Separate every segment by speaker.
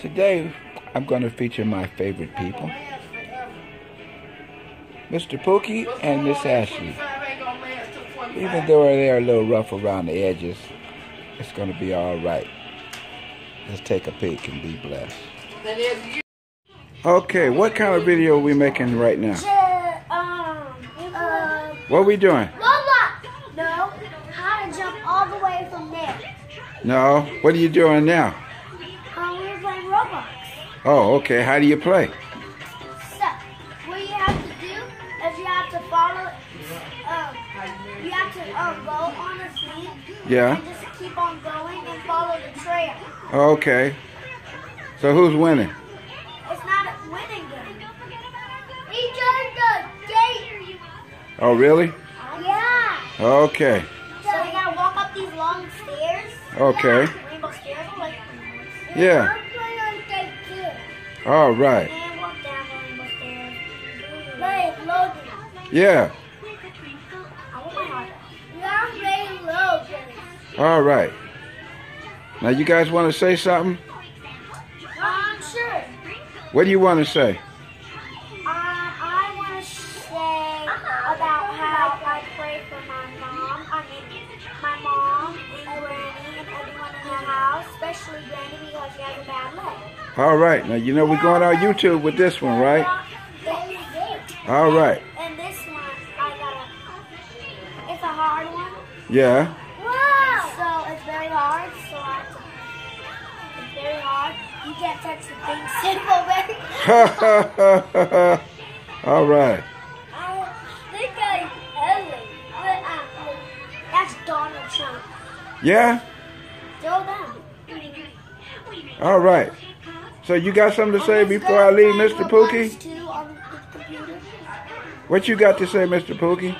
Speaker 1: Today, I'm going to feature my favorite people. Mr. Pookie and Miss Ashley. Even though they're a little rough around the edges, it's going to be all right. Let's take a peek and be blessed. Okay, what kind of video are we making right now?
Speaker 2: Um,
Speaker 1: What are we doing?
Speaker 2: No, how to jump all the way from there.
Speaker 1: No, what are you doing now?
Speaker 2: We were playing Roblox.
Speaker 1: Oh, okay, how do you play?
Speaker 2: So, what you have to do is you have to follow, um, you have to um, go on scene
Speaker 1: Yeah,
Speaker 2: and just keep on going and follow the trail.
Speaker 1: okay. So who's winning?
Speaker 2: It's not a winning game. He turned the gate.
Speaker 1: Oh, really?
Speaker 2: Yeah.
Speaker 1: Okay,
Speaker 2: So you gotta walk up these long stairs.
Speaker 1: okay. Yeah,
Speaker 2: I'm playing on gate two.
Speaker 1: all right.
Speaker 2: And walk down the rainbow stairs. Wait, Logan.
Speaker 1: Yeah,
Speaker 2: I want my hot dog. Yeah, I'm playing Logan.
Speaker 1: all right. Now, you guys want to say something?
Speaker 2: Um, sure.
Speaker 1: What do you want to say? All right. Now, you know we're going on YouTube with this one, right? All right.
Speaker 2: And this one, I got a. It's a hard one.
Speaker 1: Yeah.
Speaker 2: Wow. So it's very hard. So I. It's very hard. You can't touch the thing
Speaker 1: all right.
Speaker 2: I think I Ellen, but uh, that's Donald Trump.
Speaker 1: Yeah?
Speaker 2: Joe down.
Speaker 1: All right. So you got something to oh, say before I leave, Mr. Pookie?
Speaker 2: Two on the computer.
Speaker 1: What you got to say, Mr. Pookie?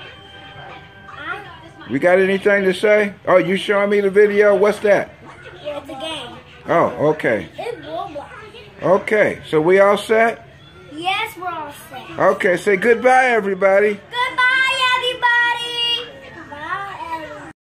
Speaker 1: We got anything to say? Oh, you showing me the video? What's that?
Speaker 2: yeah, it's a game.
Speaker 1: Oh, okay.
Speaker 2: It's Roblox.
Speaker 1: Okay. So we all set?
Speaker 2: Yes, we're all set.
Speaker 1: Okay. Say goodbye, everybody.
Speaker 2: Goodbye.